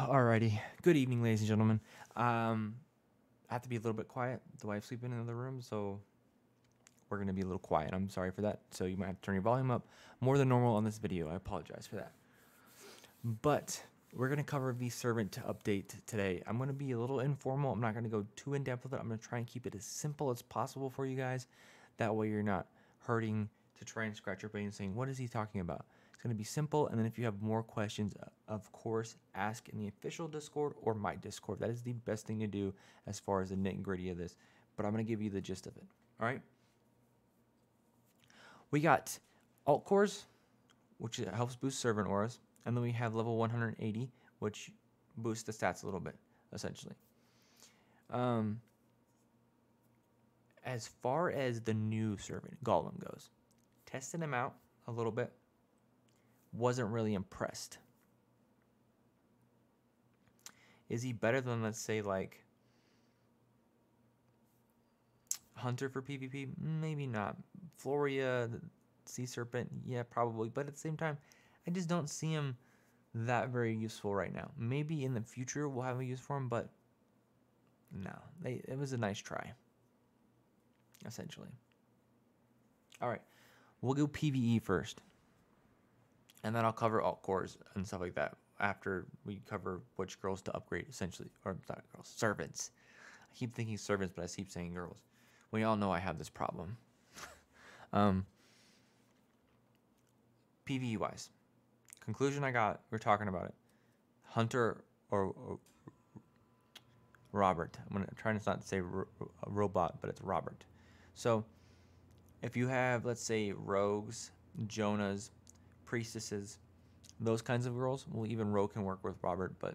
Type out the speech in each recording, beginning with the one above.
Alrighty. Good evening, ladies and gentlemen. Um, I have to be a little bit quiet. The wife's sleeping in another room, so we're gonna be a little quiet. I'm sorry for that. So you might have to turn your volume up more than normal on this video. I apologize for that. But we're gonna cover the servant to update today. I'm gonna be a little informal. I'm not gonna go too in depth with it. I'm gonna try and keep it as simple as possible for you guys. That way you're not hurting to try and scratch your brain saying, "What is he talking about?" It's going to be simple. And then if you have more questions, of course, ask in the official Discord or my Discord. That is the best thing to do as far as the nitty gritty of this. But I'm going to give you the gist of it. All right. We got alt cores, which helps boost servant auras. And then we have level 180, which boosts the stats a little bit, essentially. Um, as far as the new servant, Golem, goes, testing him out a little bit wasn't really impressed. Is he better than, let's say, like Hunter for PvP? Maybe not. Floria, Sea Serpent, yeah, probably. But at the same time, I just don't see him that very useful right now. Maybe in the future we'll have a use for him, but no, it was a nice try, essentially. All right, we'll go PVE first and then I'll cover alt cores and stuff like that after we cover which girls to upgrade, essentially, or not girls, servants. I keep thinking servants, but I keep saying girls. We all know I have this problem. um, PVE wise, conclusion I got, we're talking about it. Hunter or, or Robert. I'm gonna try to not say ro robot, but it's Robert. So, if you have, let's say, rogues, Jonahs, priestesses, those kinds of girls. Well, even Rogue can work with Robert, but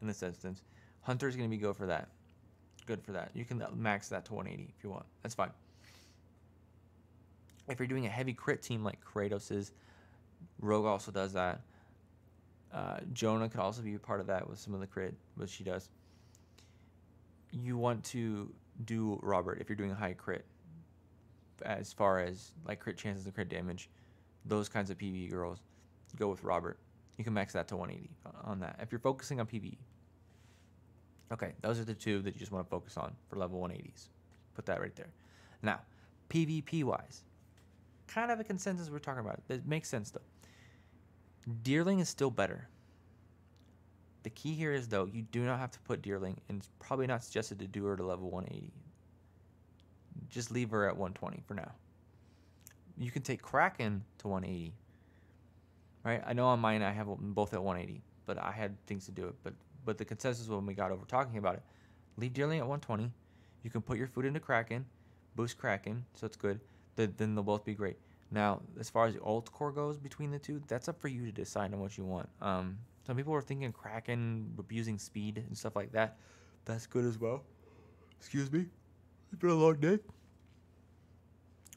in this instance, Hunter is going to be go for that. Good for that. You can max that to 180 if you want. That's fine. If you're doing a heavy crit team like Kratos Rogue also does that. Uh, Jonah could also be part of that with some of the crit, what she does. You want to do Robert if you're doing a high crit, as far as like crit chances and crit damage those kinds of PvE girls, go with Robert. You can max that to 180 on that. If you're focusing on PvE. Okay, those are the two that you just want to focus on for level 180s. Put that right there. Now, PvP wise, kind of a consensus we're talking about. It makes sense though. Deerling is still better. The key here is though, you do not have to put Deerling, and it's probably not suggested to do her to level 180. Just leave her at 120 for now you can take Kraken to 180. Right? I know on mine I have both at 180, but I had things to do it. But but the consensus when we got over talking about it, leave Deerling at 120. You can put your food into Kraken, boost Kraken, so it's good. Then, then they'll both be great. Now, as far as the alt core goes between the two, that's up for you to decide on what you want. Um, some people are thinking Kraken abusing speed and stuff like that. That's good as well. Excuse me. It's been a long day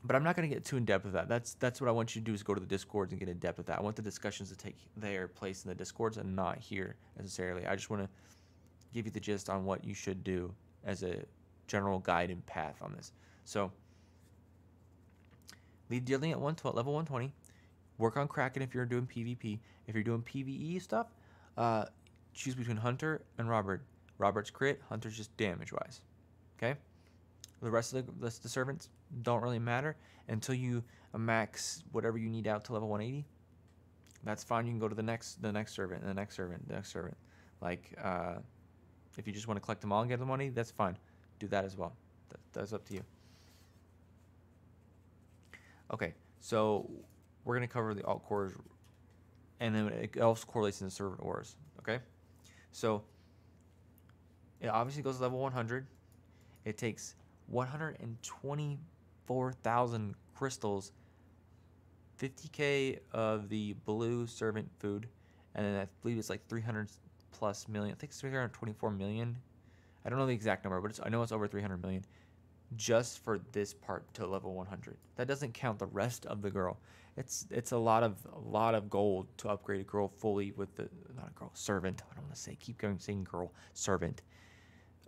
but I'm not going to get too in depth with that. That's that's what I want you to do is go to the discords and get in depth with that. I want the discussions to take their place in the discords and not here necessarily. I just want to give you the gist on what you should do as a general guide and path on this. So leave Deerling at one level 120. Work on Kraken if you're doing PvP. If you're doing PvE stuff, uh, choose between Hunter and Robert. Robert's crit, Hunter's just damage wise. Okay. The rest of the, the, the servants don't really matter until you max whatever you need out to level 180. That's fine. You can go to the next the next servant, the next servant, the next servant. Like uh, if you just want to collect them all and get the money, that's fine. Do that as well. That, that's up to you. Okay, so we're gonna cover the alt cores, and then it also correlates in the servant auras. Okay, so it obviously goes to level 100. It takes 124,000 crystals, 50k of the blue servant food, and then I believe it's like 300 plus million. I think it's 324 million. I don't know the exact number, but I know it's over 300 million just for this part to level 100. That doesn't count the rest of the girl. It's it's a lot of a lot of gold to upgrade a girl fully with the not a girl servant. I don't want to say keep going saying girl servant.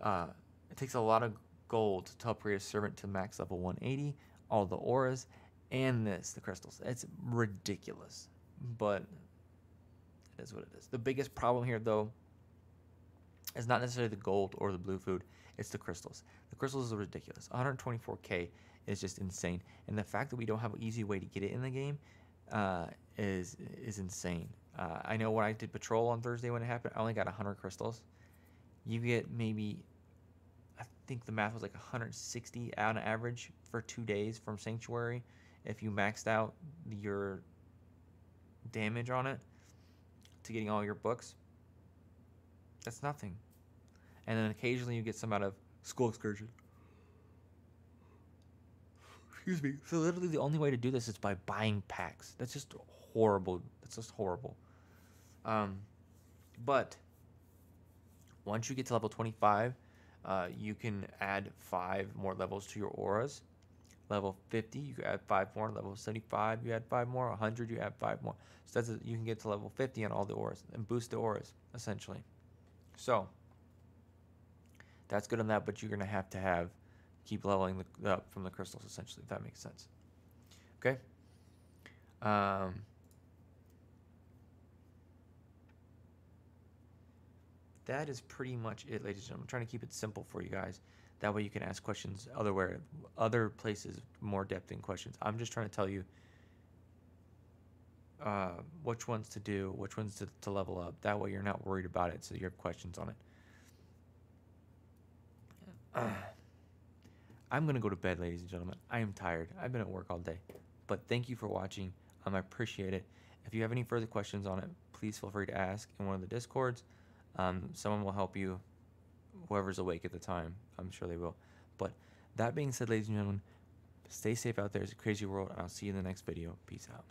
Uh, it takes a lot of gold to upgrade a servant to max level 180, all the auras, and this, the crystals. It's ridiculous, but it is what it is. The biggest problem here, though, is not necessarily the gold or the blue food, it's the crystals. The crystals are ridiculous. 124k is just insane. And the fact that we don't have an easy way to get it in the game uh, is is insane. Uh, I know when I did patrol on Thursday when it happened, I only got 100 crystals. You get maybe, think the math was like 160 on average for two days from Sanctuary if you maxed out your damage on it to getting all your books. That's nothing. And then occasionally you get some out of School Excursion. Excuse me. So literally the only way to do this is by buying packs. That's just horrible. That's just horrible. Um, but once you get to level 25, uh, you can add five more levels to your auras. Level 50, you add five more. Level 75, you add five more. 100, you add five more. So that's a, you can get to level 50 on all the auras and boost the auras essentially. So that's good on that, but you're gonna have to have keep leveling up from the crystals essentially, if that makes sense. Okay. Um, that is pretty much it, ladies and gentlemen. I'm trying to keep it simple for you guys. That way you can ask questions other where other places more depth in questions. I'm just trying to tell you uh, which ones to do, which ones to, to level up. That way you're not worried about it, so you have questions on it. Uh, I'm gonna go to bed, ladies and gentlemen. I am tired. I've been at work all day, but thank you for watching. Um, I appreciate it. If you have any further questions on it, please feel free to ask in one of the discords. Um, someone will help you, whoever's awake at the time. I'm sure they will. But that being said, ladies and gentlemen, stay safe out there. It's a crazy world, and I'll see you in the next video. Peace out.